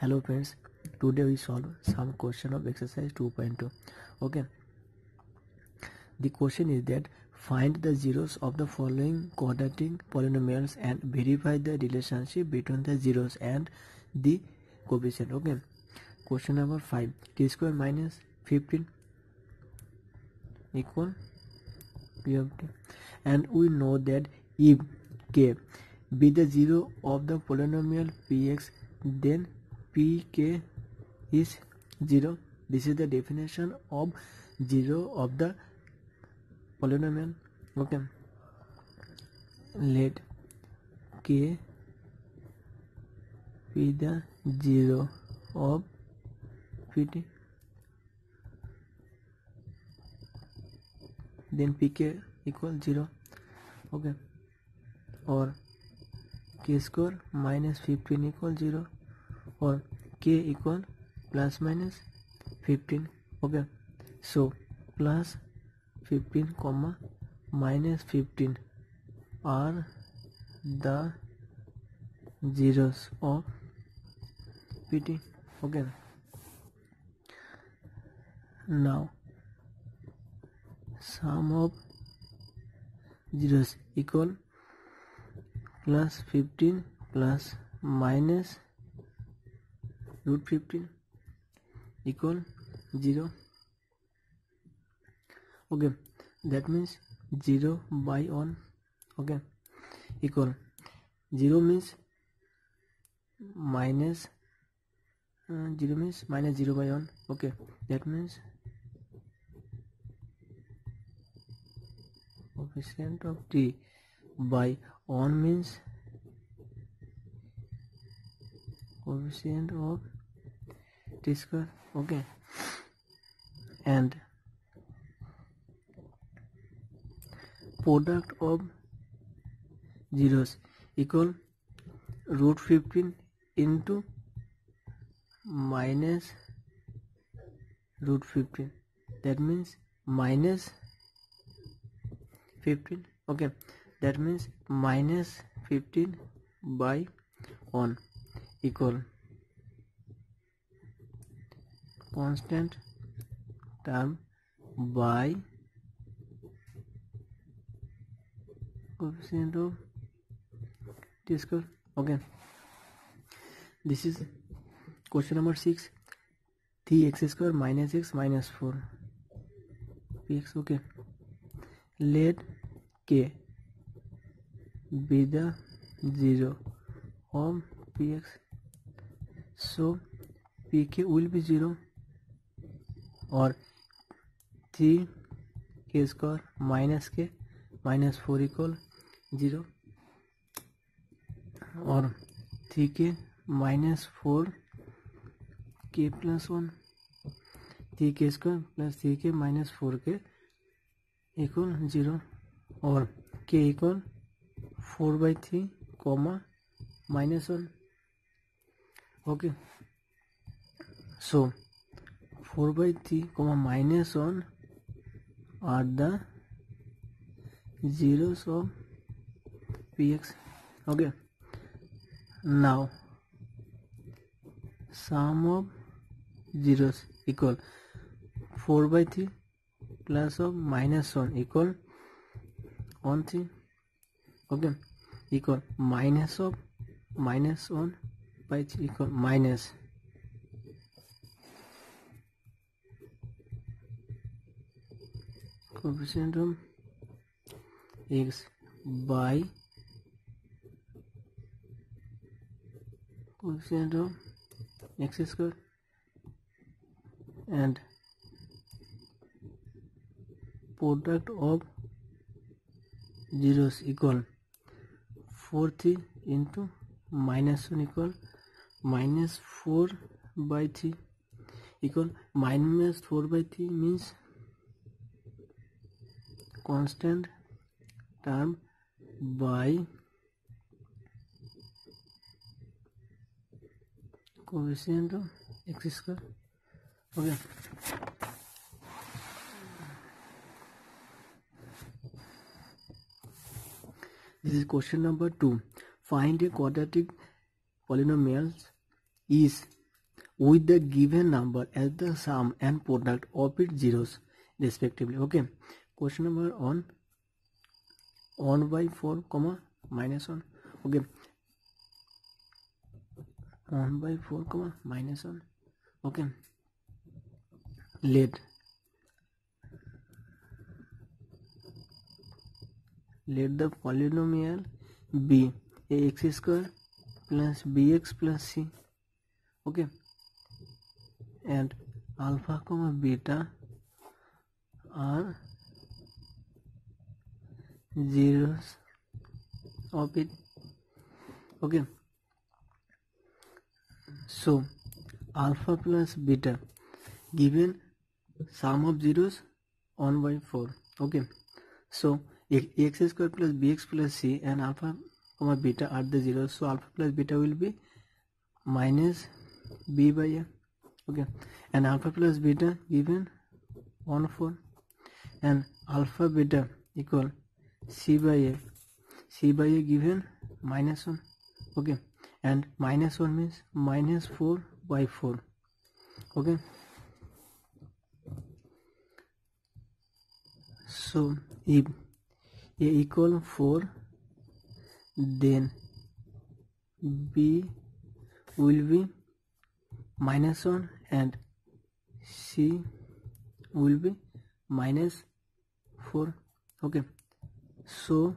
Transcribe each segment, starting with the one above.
hello friends today we solve some question of exercise 2.2 okay? The question is that find the zeros of the following quadratic polynomials and verify the relationship between the zeros and the coefficient okay? Question number 5 t square minus 15 equal p of t. And we know that if k be the zero of the polynomial px then p k is zero this is the definition of zero of the polynomial okay let k p the zero of p t then p k equal zero okay और k square minus fifteen equal zero और k equal plus minus fifteen okay so plus fifteen comma minus fifteen are the zeros of p t okay now sum of zeros equal plus fifteen plus minus root 15 equal 0 okay. That means 0 by 1 okay. Equal. 0 means minus uh, 0 means minus 0 by 1 okay. That means coefficient of t by 1 means coefficient of t square okay. And product of zeros equal root 15 into minus root 15 that means minus 15 okay. That means minus 15 by 1 equal constant term by coefficient of t square okay this is question number 6 3x square minus x minus 4 px okay let k be the zero of px so pk will be zero और three k square minus k minus four equal zero. और three k minus four k plus one, three k square plus three k minus four k equal zero. और k equal four by three comma minus one. Okay. So 4 by 3 comma minus 1 are the zeros of px okay now sum of zeros equal 4 by 3 plus of minus 1 equal 1 3 okay equal minus of minus 1 by 3 equal minus coefficient हम x by coefficient हम x square and product of zeros equal four three into minus one equal minus four by three equal minus four by three means constant term by coefficient of x square okay. This is question number 2 find a quadratic polynomial is with the given number as the sum and product of its zeros respectively. Okay question number one 1 by 4 comma minus 1 okay. 1 by 4 comma minus 1 okay. Let let the polynomial be a x square plus bx plus c. Okay. And alpha comma beta are zeros of it okay. So alpha plus beta given sum of zeros 1 by 4 okay. So x square plus bx plus c and alpha comma beta are the zeros. So alpha plus beta will be minus b by a. Okay. And alpha plus beta given 1 4 and alpha beta equal c by a. C by a given minus 1 okay. And minus 1 means minus 4 by 4 okay. So if a equal 4 then b will be minus 1 and c will be minus 4 okay so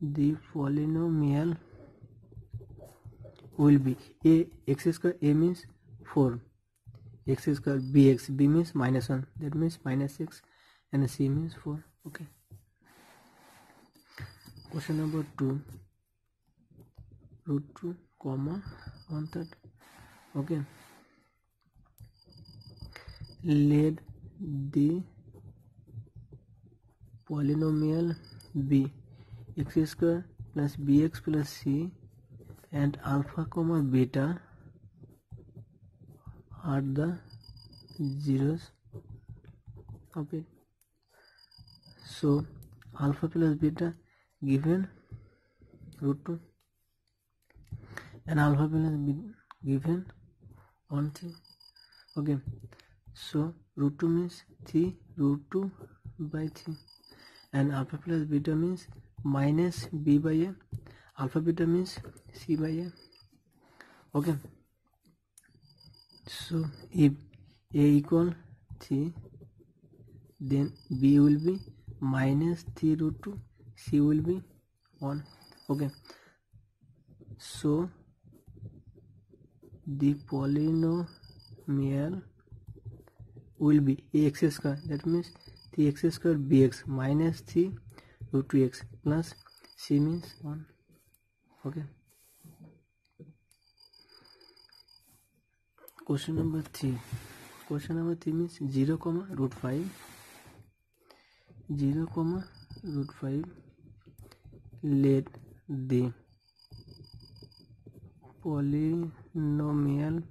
the polynomial will be a x square a means 4 x square bx b means minus 1 that means minus 6 and c means 4 okay. Question number 2 root 2 comma 1 third. Okay. Let the polynomial b x square plus b x plus c and alpha comma beta are the zeros okay so alpha plus beta given root two and alpha plus given one three okay so root two means three root two by three and alpha plus beta means minus b by a. Alpha beta means c by a. Okay. So if a equal 3 then b will be minus 3 root 2 c will be 1 okay. So the polynomial will be ax square. That means three x square b x minus three root two x plus c means one okay question number three question number three means zero comma root five zero comma root five let the polynomial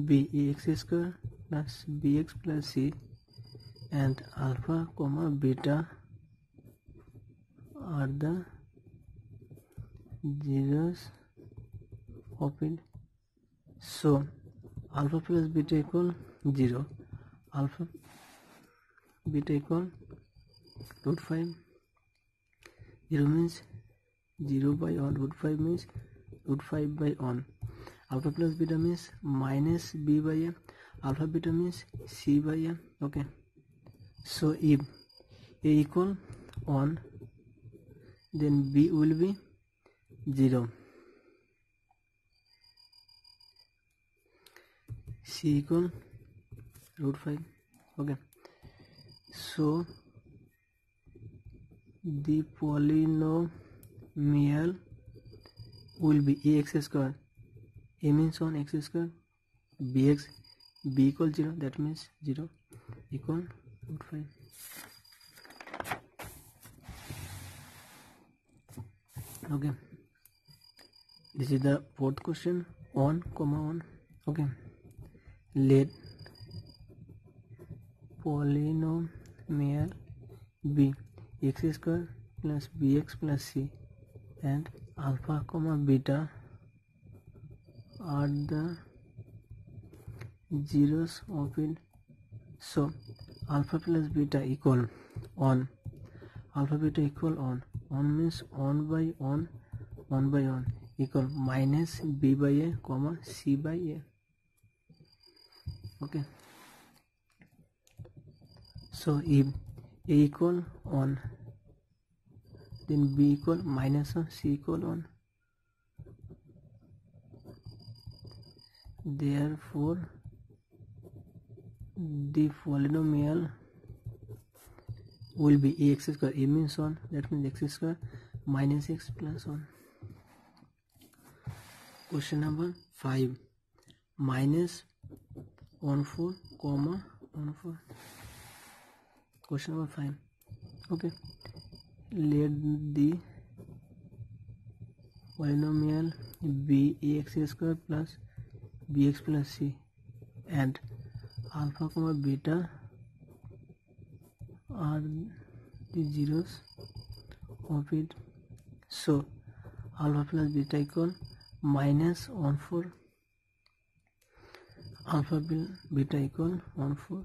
b x square plus b x plus c and alpha comma beta are the zeros of it so alpha plus beta equal 0 alpha beta equal root 5 0 means 0 by 1 root 5 means root 5 by 1 alpha plus beta means minus b by a. Alpha beta means c by a. Okay so if a equal 1 then b will be 0 c equal root 5 okay. So the polynomial will be ax square. A means 1 x square. Bx b equal 0 that means 0 equal 5 okay. This is the fourth question. On, comma 1 okay. Let polynomial be x square plus bx plus c and alpha comma beta are the zeros of it. So alpha plus beta equal on alpha beta equal on on means on by on 1 by 1 equal minus b by a comma c by a okay so if a equal on then b equal minus 1 c equal 1 therefore the polynomial will be x square a means 1 that means x square minus x plus 1 question number 5 minus 1 4 comma 1 4 question number 5 okay let the polynomial be ax square plus bx plus c and alpha को beta are the zeros of it so alpha plus beta equal minus one four alpha plus beta equal one four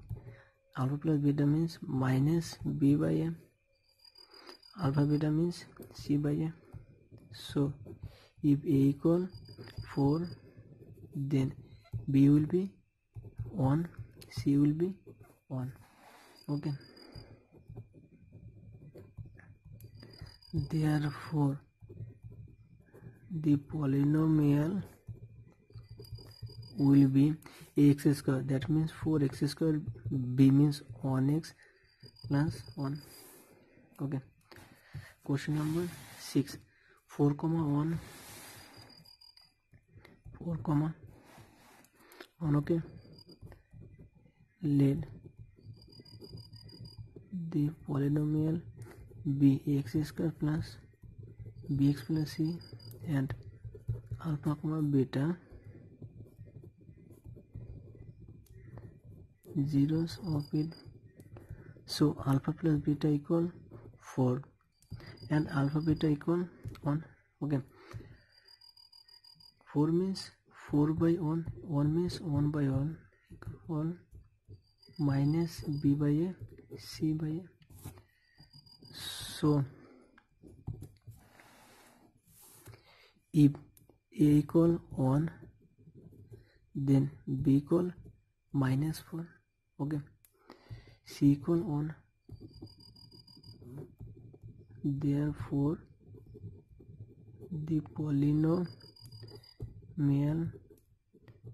alpha plus beta means minus b by alpha beta means c by so if a equal four then b will be one c will be 1 okay. Therefore the polynomial will be x square. That means 4x square b means 1x plus 1 okay. Question number 6 4 comma 1 4 comma 1 okay let the polynomial be x square plus bx plus c and alpha comma beta zeros of it so alpha plus beta equal 4 and alpha beta equal 1 okay 4 means 4 by 1 1 means 1 by 1 equal minus b by a, c by a. So if equal one then b equal minus four okay c equal one there four दिनो मेल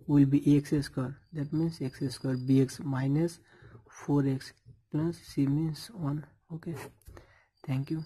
will be x square. That means x square bx minus 4x plus c means 1 okay. Thank you